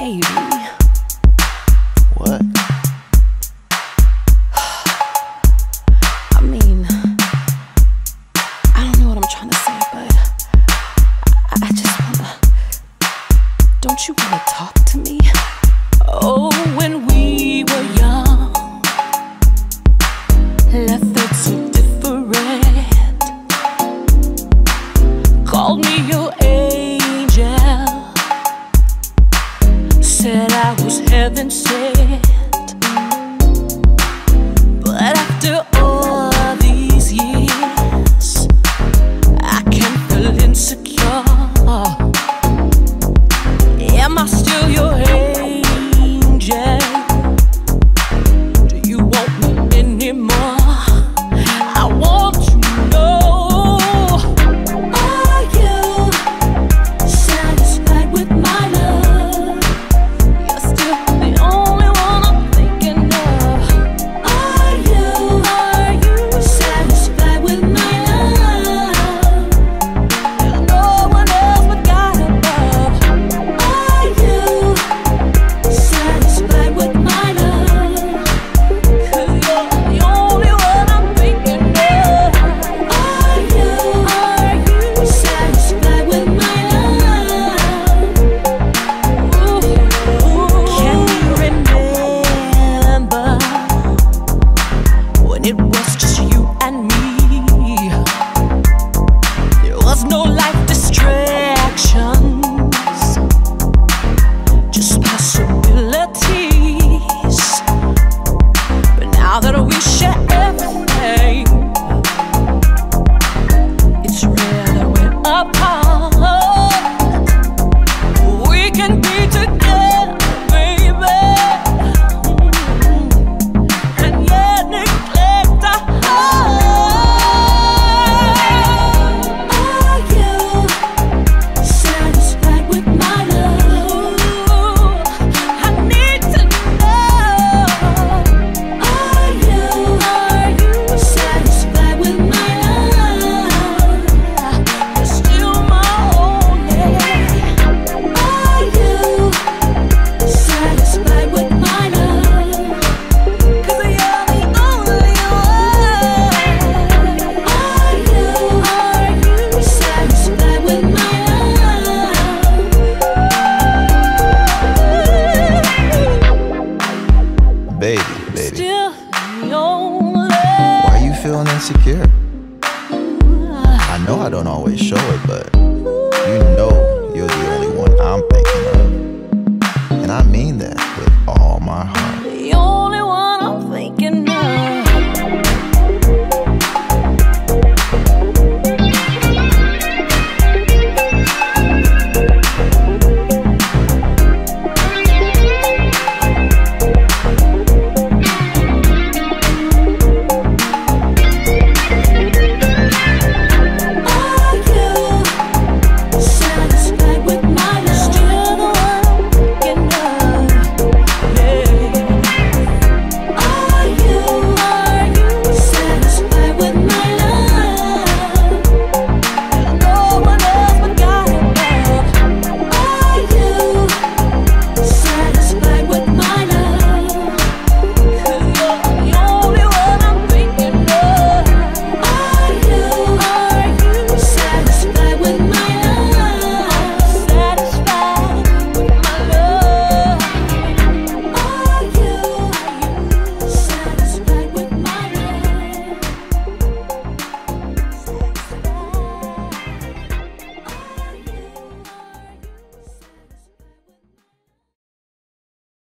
baby. even say life distress. insecure. I know I don't always show it, but you know